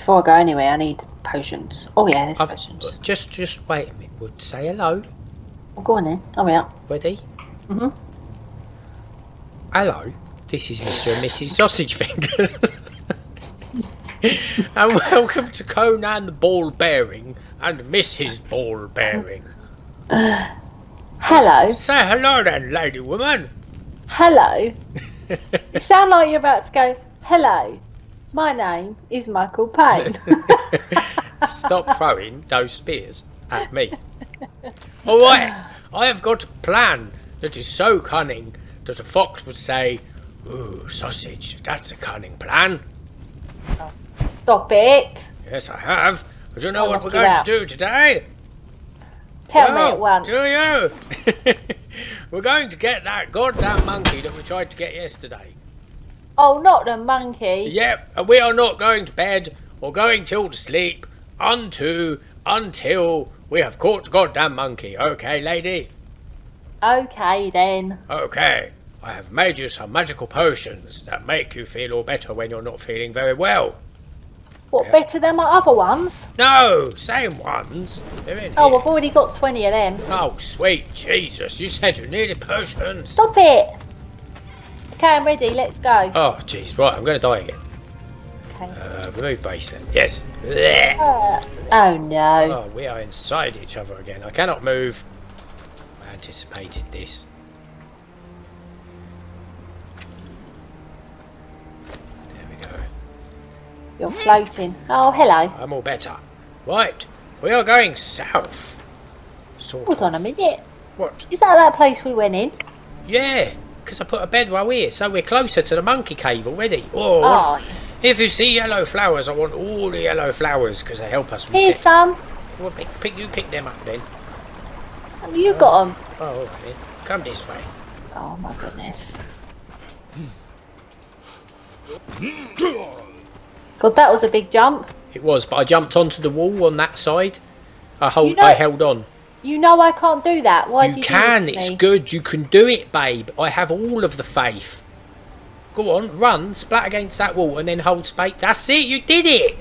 Before I go anywhere, I need potions. Oh yeah, there's I've- potions. just, just wait a minute. We'll say hello. Well, go on then. Hurry up. Ready? Mhm. Hello. This is Mr. and Mrs. Sausage Fingers. and welcome to Conan the Ball Bearing and Mrs. Ball Bearing. Hello. Say hello then, lady woman. Hello. You sound like you're about to go. Hello. My name is Michael Payne. Stop throwing those spears at me. All right, I have got a plan that is so cunning that a fox would say, "Ooh, sausage, that's a cunning plan." Stop it. Yes, I have. Do you know I'll what we're going out. to do today? Tell me Oh, at once. Do you? we're going to get that goddamn monkey that we tried to get yesterday. Oh, not the monkey. Yep, and we are not going to bed or going till to sleep unto until we have caught the goddamn monkey. Okay, lady? Okay then. Okay. I have made you some magical potions that make you feel all better when you're not feeling very well. What, Yeah. better than my other ones? No, same ones. Oh, here. I've already got 20 of them. Oh, sweet Jesus, you said you needed potions. Stop it. Okay, I'm ready. Let's go. Oh, jeez, right, I'm going to die again. Okay. Uh, remove base then. Yes. Uh, oh no. Oh, we are inside each other again. I cannot move. I anticipated this. There we go. You're floating. Oh, hello. I'm all better. Right, we are going south. Sort Hold of. on a minute. What? Is that that place we went in? Yeah, because I put a bedroll here, so we're closer to the monkey cave already. Oh, Oh, if you see yellow flowers, I want all the yellow flowers because they help us. we here's some. Well, pick, pick, you pick them up then. Have You got them. Oh, all right then. Come this way. Oh my goodness. God, that was a big jump. It was, but I jumped onto the wall on that side. I hold, You know- I held on. You know I can't do that. Why do you do you can. do It's good. You can do it, babe. I have all of the faith. Go on, run, splat against that wall, and then hold space. That's it. You did it.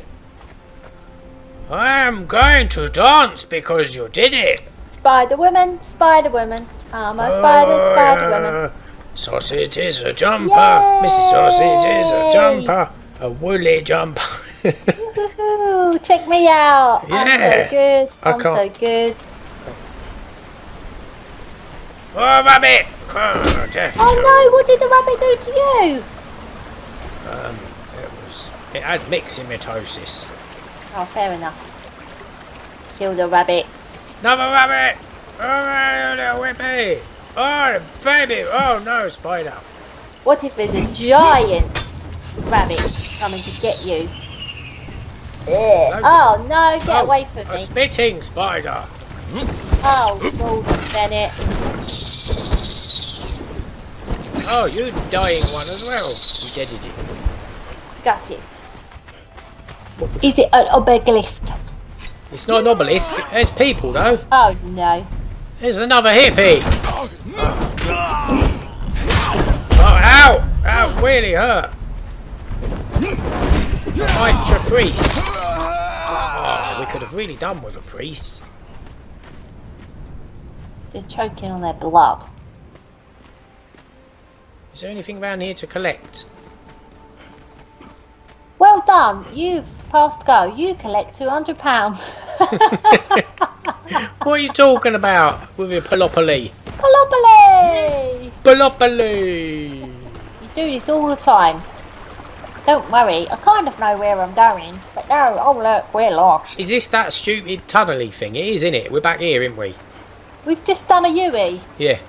I am going to dance because you did it. Spider Woman, Spider Woman. I'm a spider, oh, Spider Woman. Sausage is a jumper. Mrs. Sausage is a jumper. A woolly jumper. Check me out. I'm so good. I'm so good. Oh, rabbit! Oh, Oh no! What did the rabbit do to you? Um, It was. It had myxomatosis. Oh, fair enough. Kill the rabbits. Another rabbit! Oh, my little whippy! Oh, baby! Oh no, spider! What if there's a giant rabbit coming to get you? Ugh. Oh no! Get Oh, away from A me! spitting spider! Oh, Gordon Bennett. Oh, you dying one as well. You deaded it. Got it. Is it an obelisk? It's not an obelisk. There's people though. Oh no. There's another hippie. Oh, ow! Ow, really hurt. Fight your priest. Oh, we could have really done with a priest. They're choking on their blood. Is there anything around here to collect? Well done. You've passed go. You collect two hundred pounds. What are you talking about with your Palopoli? Palopoli! Palopoli! You do this all the time. Don't worry. I kind of know where I'm going, but no. Oh look, we're lost. Is this that stupid tunnely thing? It is, isn't it? We're back here, aren't we? We've just done a Yui. Yeah.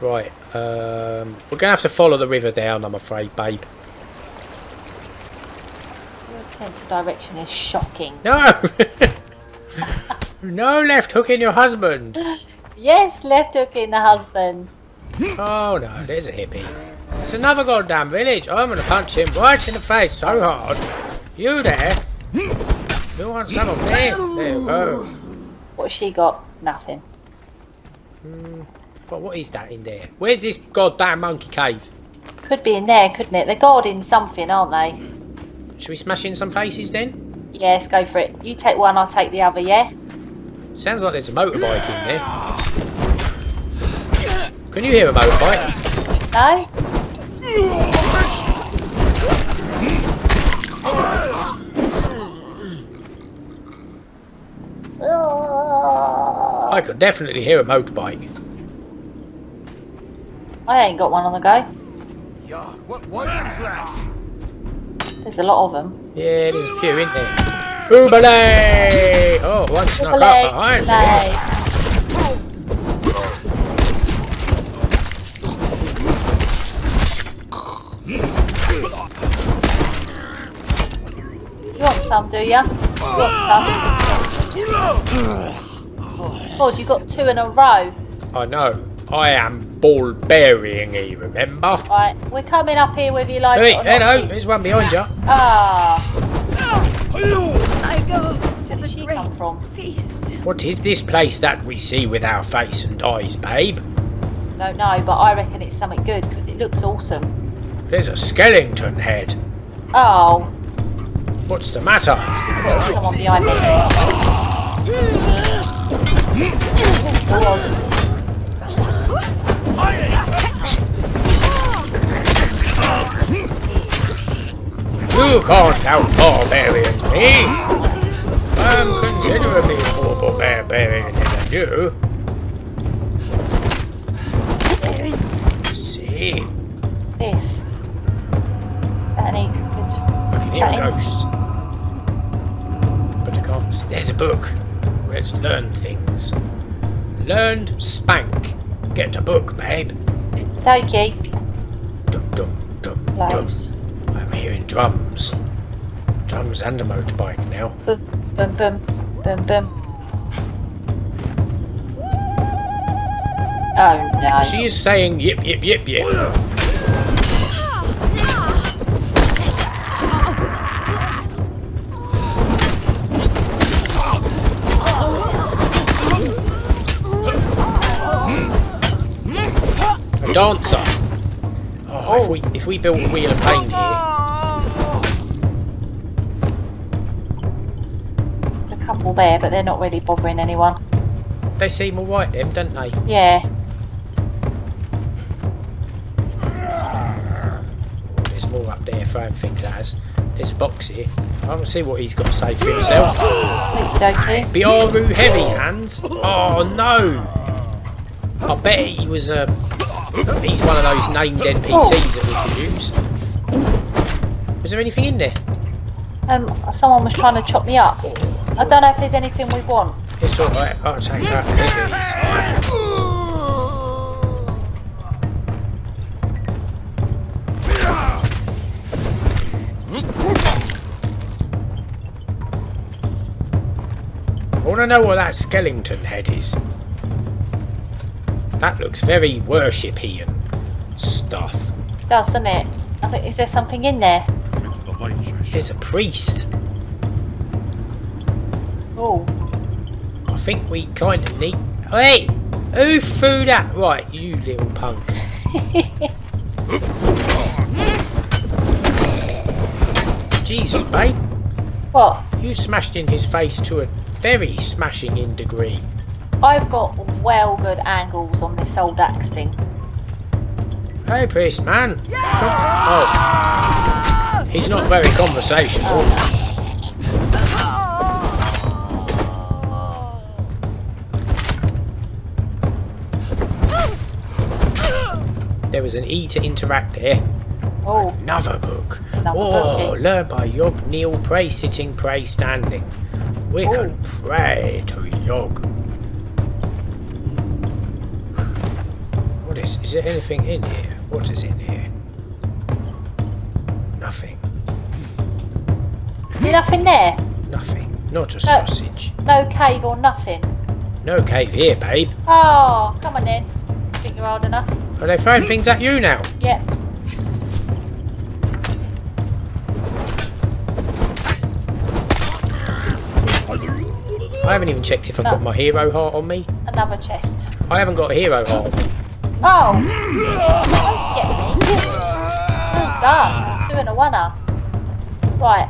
Right. Um, we're gonna have to follow the river down. I'm afraid, babe. Your sense of direction is shocking. No. no left hook in your husband. Yes, left hook in the husband. Oh no, there's a hippie. It's another goddamn village. I'm gonna punch him right in the face so hard. You there? You want some of me? There you go. What's she got? Nothing. Hmm, but what is that in there? Where's this goddamn monkey cave? Could be in there, couldn't it? They're guarding something, aren't they? Should we smash in some faces then? Yes, go for it. You take one, I'll take the other, yeah? Sounds like there's a motorbike in there. Can you hear a motorbike? No? Ah. I could definitely hear a motorbike. I ain't got one on the go. Yeah, what was the flash? There's a lot of them. Yeah, there's a few in there. Oobale! Oh, one snuck up behind me. You want some, do ya? You want some? Ah! God, you got two in a row. I know. I am ball bearing you remember? Right, we're coming up here with you like Hey, it or hello, Keith. there's one behind you. Ah, I go to where the did she come from? feast. What is this place that we see with our face and eyes, babe? Don't know, but I reckon it's something good because it looks awesome. There's a skeleton head. Oh, What's the matter? there someone behind me. You can't out barbarian me. I'm considerably more barbarian than you. See, What's this? That any good? I can hear a ghost. But I can't see. There's a book. Let's learn things. Learned spank. Get a book, babe. Dokie. Dum dum dum. I'm hearing drums. Drums and a motorbike now. Boom, boom, boom, boom, boom. Oh no. She is saying yip yip yip yip. Dancer. Oh, if oh. we if we built a wheel of pain here, There's a couple there, but they're not really bothering anyone. they seem alright them, don't they? Yeah. Oh, there's more up there throwing things at us. There's a box here. I want to see what he's got to say for himself. Biaru Heavy Hands. Oh no! I bet he was a. he's one of those named NPCs that we can use. Was there anything in there? Um, someone was trying to chop me up. I don't know if there's anything we want. It's alright. I'll take that. I want to know what that skeleton head is. That looks very worshipy and stuff. Does, doesn't it? I think, is there something in there? There's a priest. Oh, I think we kind of need. Hey, who threw that? Right, you little punk. Jesus, babe, what? you smashed in his face to a very smashing in degree. I've got well good angles on this old axe thing. Hey, priest man. Oh, he's not very conversational. There was an E to interact here. Oh, Another book. Another oh, book, eh? learn by Yog Kneel, pray sitting, pray standing. We Oh. can pray to Yog. What is? Is there anything in here? What is in here? Nothing. nothing there? Nothing. Not a No. sausage. No cave or nothing? No cave here, babe. Oh, come on then. I Think you're old enough? Are they throwing things at you now? Yeah. I haven't even checked if I've No. got my hero heart on me. Another chest. I haven't got a hero heart. Oh! Don't get me. Done. Two and a one-er. Right.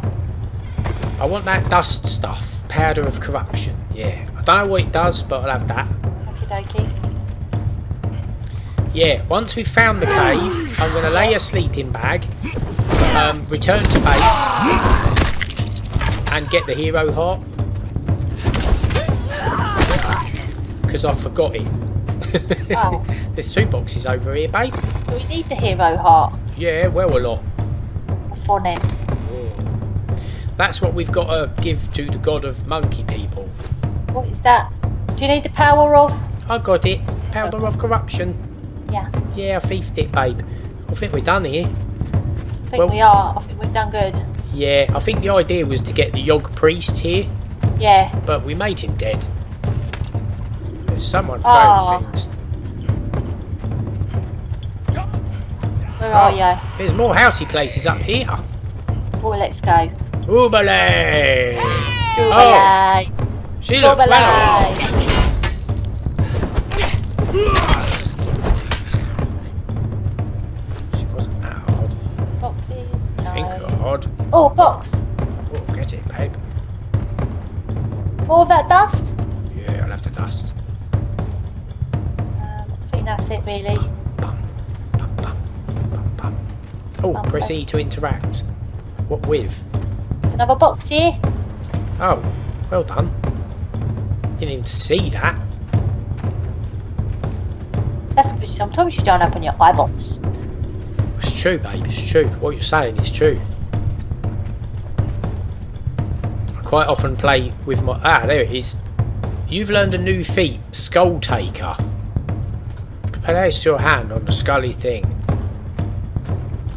I want that dust stuff. Powder of corruption. Yeah. I don't know what it does, but I'll have that. Okie dokie. Yeah, once we've found the cave, I'm going to lay a sleeping bag, um, return to base, and get the hero heart. Because I forgot it. Oh. There's two boxes over here, babe. We need the hero heart Yeah, well a lot. for them? Oh. That's what we've got to give to the god of monkey people. What is that? Do you need the power of? I got it. Powder of corruption. Yeah, Yeah, I thiefed it, babe. I think we're done here. I think Well- we are. I think we've done good. Yeah, I think the idea was to get the Yog priest here, Yeah. but we made him dead. There's someone Oh. things. Where are you? Oh, there's more housey places up here. Oh, let's go. Oobale! Jubilee. Oh, she looks well. Jubilee. She wasn't out. Boxes. No. Thank God. Oh, box. Oh, get it, babe. All of that dust? Yeah, I'll have to dust. Think that's it, really. Oh, Bum, press. E to interact. What with? There's another box here. Oh, well done. Didn't even see that. That's good. Sometimes you don't open your eyeballs. It's true, babe. It's true. What you're saying is true. I quite often play with my. Ah, there it is. You've learned a new feat, Skull Taker. Place your hand on the scully thing.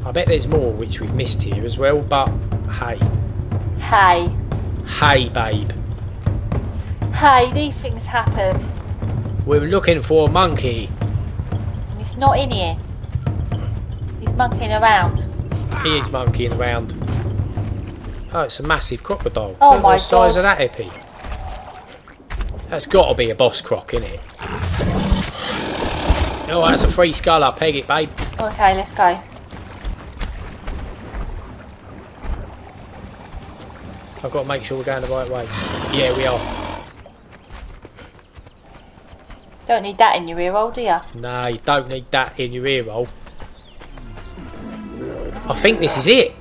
I bet there's more which we've missed here as well, but hey. Hey. Hey, babe. Hey, these things happen. We're looking for a monkey. It's not in here. He's monkeying around. He is monkeying around. Oh, it's a massive crocodile. Oh Look my the size God. of that epi. That's got to be a boss croc, isn't it? Oh, that's a free skull. I'll peg it, babe. Okay, let's go. I've got to make sure we're going the right way. Yeah, we are. Don't need that in your ear hole, do you? No, you don't need that in your ear roll. I think this is it.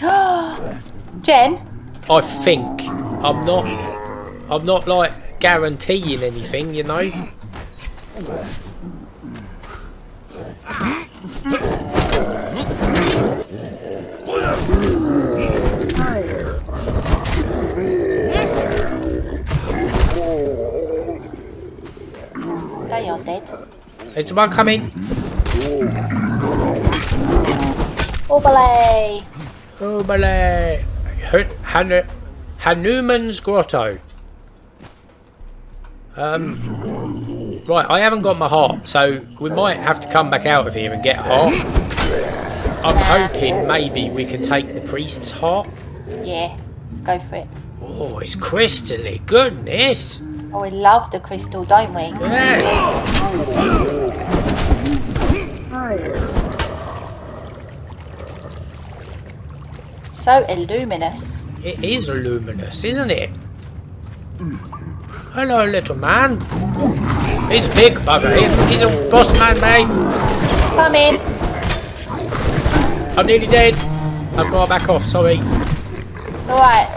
Jen? I think. I'm not. I'm not like guaranteeing anything, you know. They are dead. It's one coming. Oh, Malay. Han- Hanuman's Grotto. Um, right, I haven't got my heart, so we might have to come back out of here and get heart. I'm hoping maybe we can take the priest's heart. Yeah, let's go for it. Oh, it's crystally. Goodness. Oh, we love the crystal, don't we? Yes. So illuminous. It is luminous, isn't it? Hello, little man. He's a big bugger. He- He's a boss man, mate. Come in. I'm nearly dead. I've got to back off, sorry. It's alright.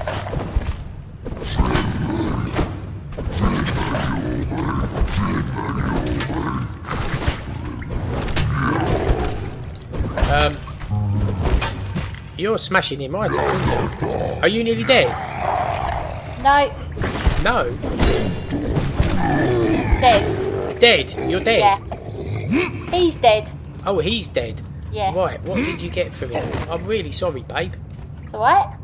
You're smashing in my tail. Are you nearly dead? No, No. dead. Dead. You're dead. Yeah. He's dead. Oh, he's dead. Yeah. Right. What did you get from him? I'm really sorry, babe. It's alright.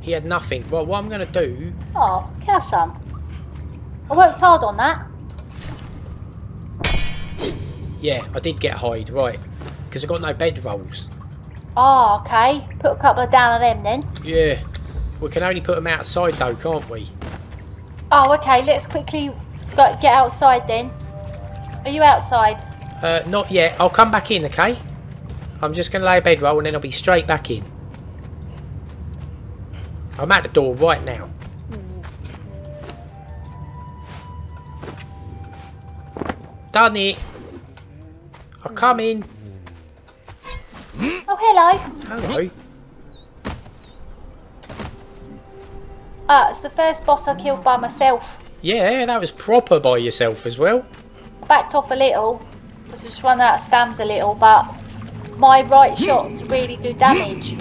He had nothing. Well, what I'm going to do... Oh, kill some. I worked hard on that. Yeah, I did get hide, right. Because i got no bed rolls. Oh, okay. Put a couple of down of them then. Yeah. We can only put them outside, though, can't we? Oh, okay. Let's quickly go- get outside then. Are you outside? Uh, not yet. I'll come back in, okay? I'm just going to lay a bedroll and then I'll be straight back in. I'm at the door right now. Done it. I'll come in. Hello. Hello. Ah, it's the first boss I killed by myself. Yeah, that was proper by yourself as well. Backed off a little. I was just run out of stams a little, but my right shots really do damage.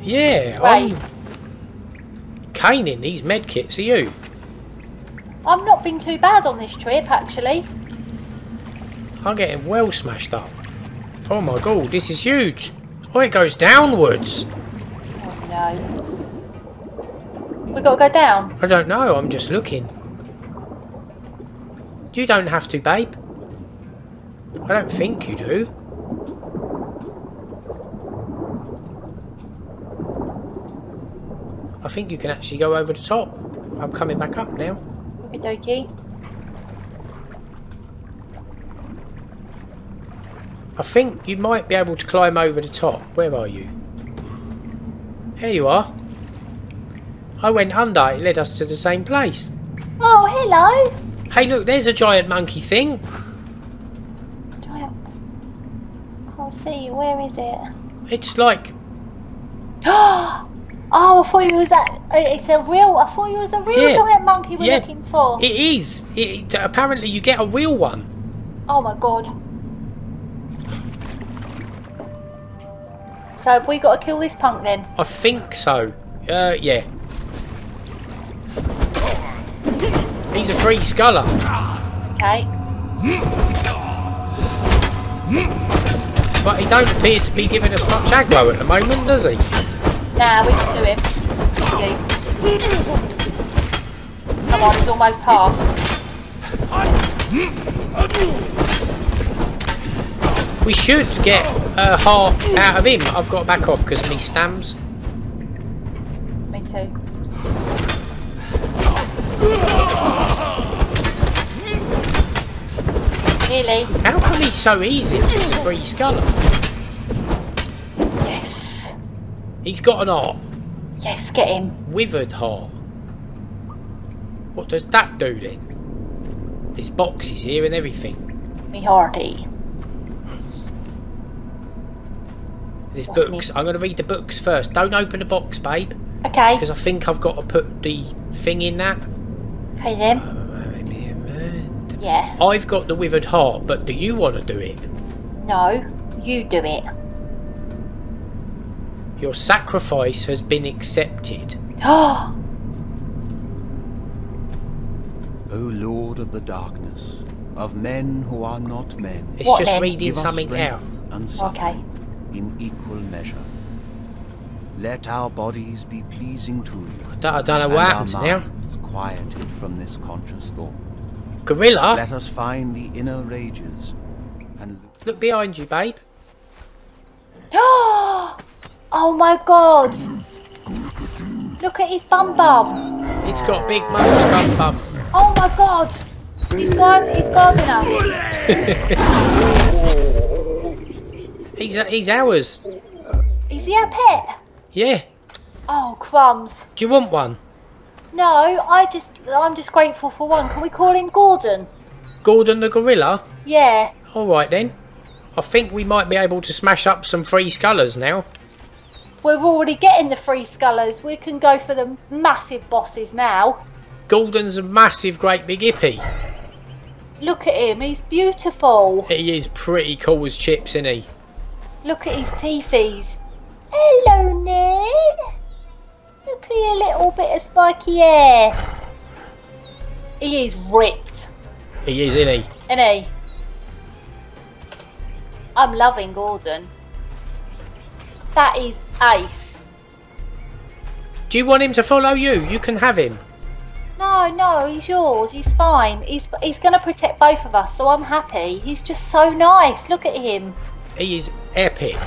Yeah, Right. I'm caning these medkits. Are you? I've not been too bad on this trip, actually. I'm getting well smashed up. Oh my god, this is huge. Oh, it goes downwards. Oh no. We gotta go down. I don't know, I'm just looking. You don't have to, babe. I don't think you do. I think you can actually go over the top. I'm coming back up now. Okie dokie. I think you might be able to climb over the top. Where are you? Here you are. I went under, it led us to the same place. Oh, hello. Hey look, there's a giant monkey thing. Giant. Can't see. Where is it? It's like, Oh, I thought it was that. Uh, it's a real. I thought it was a real Yeah. giant monkey we're Yeah. looking for. it is. It, apparently you get a real one. Oh my god. So have we got to kill this punk then? I think so. Uh, yeah. He's a free sculler. Okay. But he don't appear to be giving us much aggro at the moment, does he? Now we can do him. Come on, he's almost half. We should get uh, a heart out of him. I've got to back off because of these stams. Me too. Nearly. How come he's so easy? He's a free sculler. Yes. He's got an heart. Yes, get him. Withered heart. What does that do then? There's boxes here and everything. Me hardy. There's What's books. me? I'm going to read the books first. Don't open the box, babe. Okay. Because I think I've got to put the thing in that. Okay then. Uh, yeah. I've got the withered heart, but do you want to do it? No. You do it. Your sacrifice has been accepted. Oh. O Lord of the darkness, of men who are not men, It's What just then? reading give something out. strength and suffering in equal measure. Let our bodies be pleasing to you, I don't, I don't know and what our happens now. minds quieted from this conscious thought. Gorilla, Let us find the inner rages and look look behind you, babe. oh my god. Look at his bum bum. It's got big monkey bum bum. Oh my god. He's guard he's guarding us. He's he's ours. Is he a pet? Yeah. Oh crumbs. Do you want one? No, I just I'm just grateful for one. Can we call him Gordon? Gordon the gorilla. Yeah. All right then. I think we might be able to smash up some free scullers now. We're already getting the free scullers. We can go for the massive bosses now. Gordon's a massive, great big hippie. Look at him, he's beautiful. He is pretty cool as chips, isn't he? Look at his teethies. Hello, Ned. Look at your little bit of spiky hair. He is ripped, He is, isn't he? isn't he? I'm loving Gordon. That is ace. Do you want him to follow you? You can have him. No, no, he's yours. He's fine. He's he's gonna protect both of us, so I'm happy. He's just so nice. Look at him. He is epic.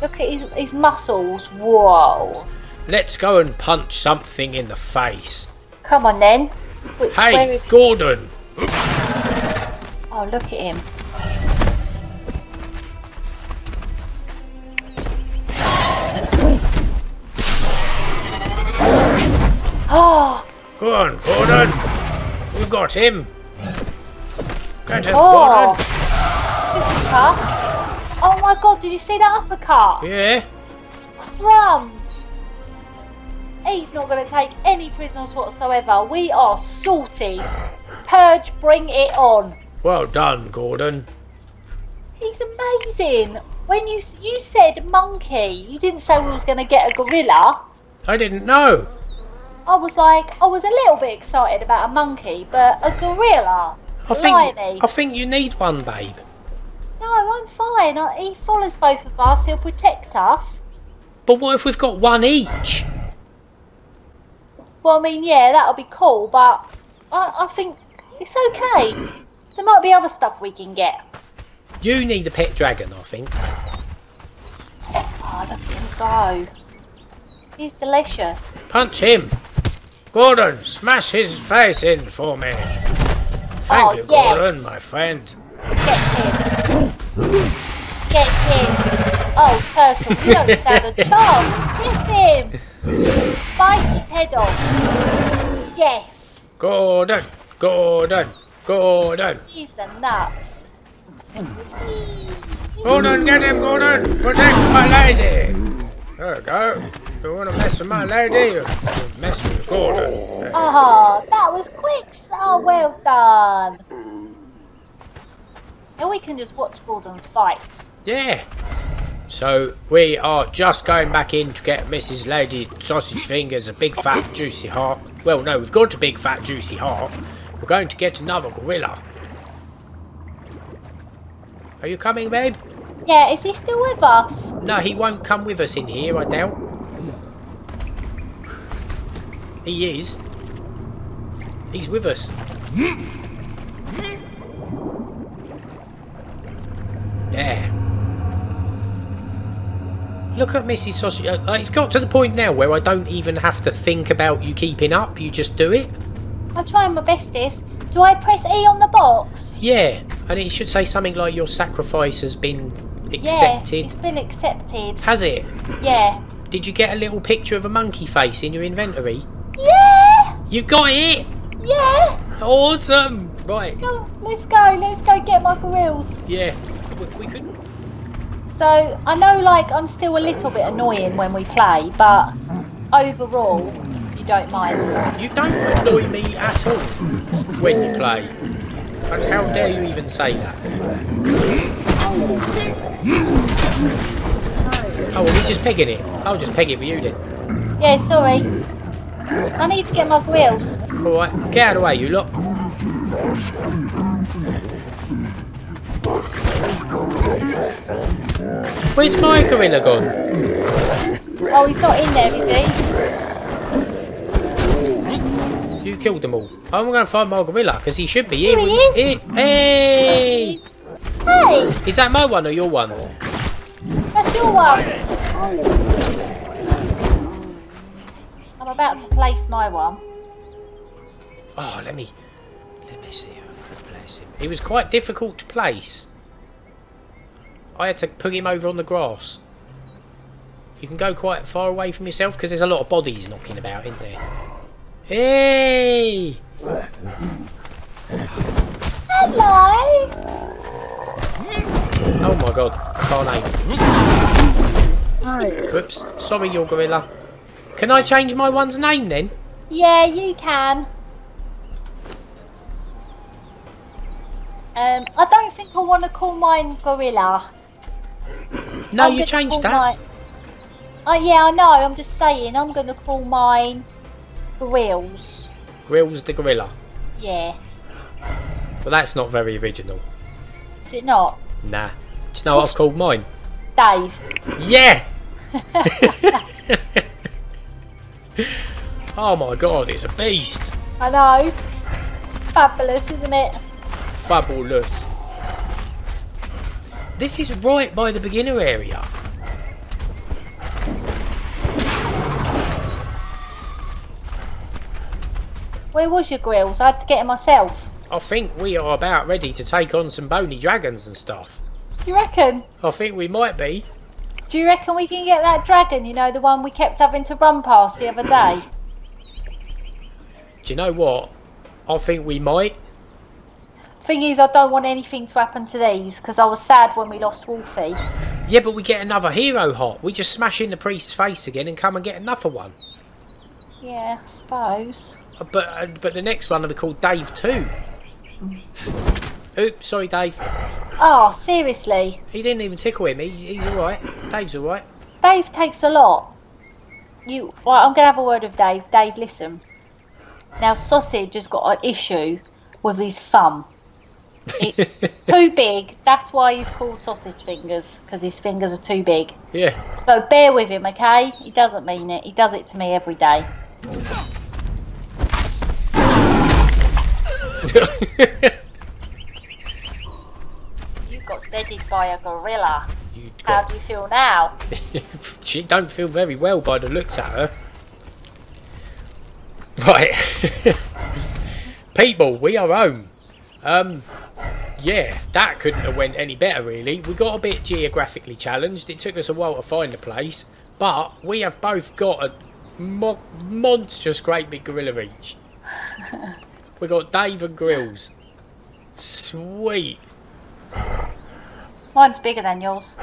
Look at his, his muscles. Whoa. Let's go and punch something in the face. Come on then. Which hey, Gordon. Oh, look at him. Oh! Go on, Gordon! You got him! Get him, oh. Gordon! Fisticuffs. Oh my god, did you see that uppercut? Yeah. Crumbs. He's not going to take any prisoners whatsoever. We are sorted. Purge, bring it on. Well done, Gordon. He's amazing. When you you said monkey, you didn't say we was going to get a gorilla. I didn't know. I was like, I was a little bit excited about a monkey, but a gorilla. I think Blimey. I think you need one, babe. No, I'm fine. I, he follows both of us. He'll protect us. But what if we've got one each? Well, I mean, yeah, that'll be cool, but I, I think it's okay. There might be other stuff we can get. You need a pet dragon, I think. Oh, look at him go. He's delicious. Punch him. Gordon, smash his face in for me. Thank Oh, you, yes. Gordon, my friend. Get him. Get him. Oh, Turtle, you don't stand a chance. Get him. Bite his head off. Yes. Gordon, Gordon, Gordon. He's the nuts. Gordon, get him, Gordon. Protect my lady. There we go. Don't want to mess with my lady. You mess with Gordon. Oh, that was quick. Oh, well done. Now we can just watch Gordon fight. Yeah. So we are just going back in to get Mrs. Lady Sausage Fingers a big fat juicy heart. Well, no, we've got a big fat juicy heart. We're going to get another gorilla. Are you coming, babe? Yeah, is he still with us? No, he won't come with us in here, I doubt. He is. He's with us. There. Look at Mrs. Sausage. uh, It's got to the point now where I don't even have to think about you keeping up. You just do it. I'm trying my bestest. Do I press E on the box? Yeah, and it should say something like your sacrifice has been accepted. Yeah, it's been accepted. Has it? Yeah. Did you get a little picture of a monkey face in your inventory? Yeah! You've got it! Yeah! Awesome! Right, Go, let's go, let's go get my grills. yeah. We, we could. So, I know, like, I'm still a little bit annoying when we play, but overall, you don't mind. You don't annoy me at all when you play. And how dare you even say that? Oh, are we just pegging it? I'll just peg it for you then. Yeah, sorry. I need to get my grills. Alright, get out of the way, you lot. Where's my gorilla gone? Oh, he's not in there, is he? You killed them all. I'm going to find my gorilla because he should be Here he is. Hey! Hey, Is that my one or your one? that's your one. I'm about to place my one. Oh, let me let me see. how I can place him. He was quite difficult to place. I had to put him over on the grass. You can go quite far away from yourself because there's a lot of bodies knocking about, isn't there? Hey! Hello. Oh my god, I can't aim. Whoops, sorry, your gorilla. Can I change my one's name then? Yeah, you can. Um, I don't think I want to call mine Gorilla. No, I'm you changed that. Mine... Uh, yeah, I know. I'm just saying. I'm going to call mine Grills. Grills the gorilla. Yeah. But that's not very original. Is it not? Nah. Do you know what I've called mine? Dave. Yeah! oh my god, it's a beast. I know. It's fabulous, isn't it? Fabulous. This is right by the beginner area. Where was your grills? I had to get it myself. I think we are about ready to take on some bony dragons and stuff. You reckon? I think we might be. Do you reckon we can get that dragon? You know, the one we kept having to run past the other day. Do Do you know what? I think we might. Thing is, I don't want anything to happen to these because I was sad when we lost Wolfie. Yeah, but we get another hero hot. We just smash in the priest's face again and come and get another one. Yeah, I suppose. Uh, But uh, but the next one will be called Dave too. Oops, sorry, Dave. Oh, seriously. He didn't even tickle him. He's, he's all right. Dave's all right. Dave takes a lot. You, well, I'm gonna have a word with Dave. Dave, listen. Now, Sausage has got an issue with his thumb. It's too big. That's why he's called Sausage Fingers because his fingers are too big. Yeah. So bear with him, okay? He doesn't mean it. He does it to me every day. You got deaded by a gorilla. How do you feel now? she don't feel very well by the looks at her. Right. People, we are home. Um, yeah, that couldn't have went any better really. We got a bit geographically challenged. It took us a while to find the place, but we have both got a mo- monstrous great big gorilla each. we got Dave and Grills. Sweet. Mine's bigger than yours.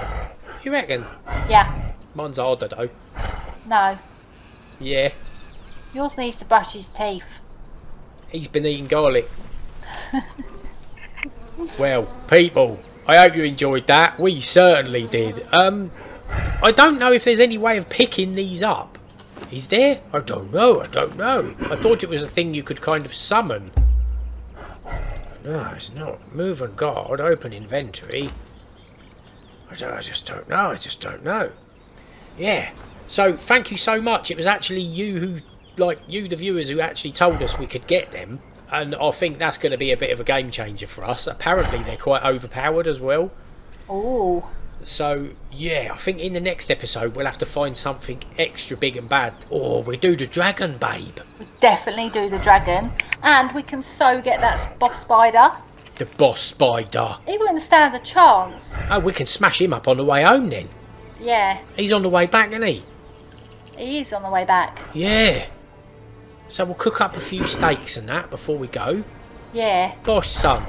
You reckon? Yeah. Mine's harder though. No. Yeah. Yours needs to brush his teeth. He's been eating garlic. well, people, I hope you enjoyed that. We certainly did. Um, I don't know if there's any way of picking these up. Is there? I don't know. I don't know. I thought it was a thing you could kind of summon. No, it's not. Move and guard. Open inventory. I, don't, I just don't know. I just don't know. Yeah. So thank you so much. It was actually you who, like you, the viewers, who actually told us we could get them, and I think that's going to be a bit of a game changer for us. Apparently, they're quite overpowered as well. Oh. So yeah, I think in the next episode we'll have to find something extra big and bad, or we do the dragon, babe. We definitely do the dragon. And we can so get that boss spider. The boss spider. He wouldn't stand a chance. Oh, we can smash him up on the way home then. Yeah, He's on the way back, isn't he? he is on the way back. Yeah. So we'll cook up a few steaks and that before we go. Yeah. Bosh, son.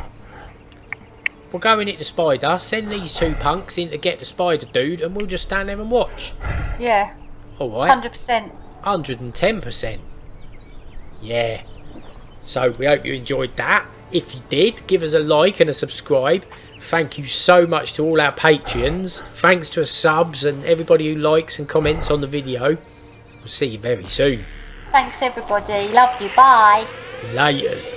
We'll go and hit the spider, send these two punks in to get the spider dude, and we'll just stand there and watch. Yeah. Alright? 100%. 110%. Yeah. So we hope you enjoyed that. If you did, give us a like and a subscribe. Thank you so much to all our Patreons. Thanks to our subs and everybody who likes and comments on the video. We'll see you very soon. Thanks, everybody. Love you. Bye. Laters.